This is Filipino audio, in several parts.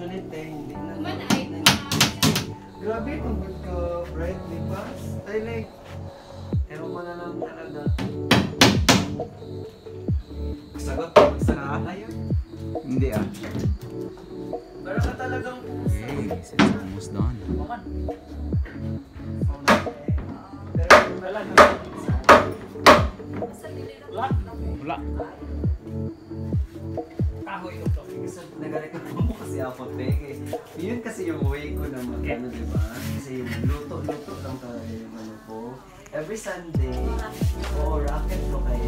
Actually, te, hindi na. Grabe, kung ba't ka bright, di ba? Ay, like, pero mo na lang talaga. Sagot, sagot tayo. Hindi ah. Pero ka talagang puso. Hey, it's almost done. Pero wala na. Wala. Kahoy yung to. Kasi ako, Peke. Yun kasi yung way ko na mag, ano, di ba? Kasi yung luto-luto lang talaga yung ano ko. Every Sunday, oo, racket ko kay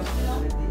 Thank you.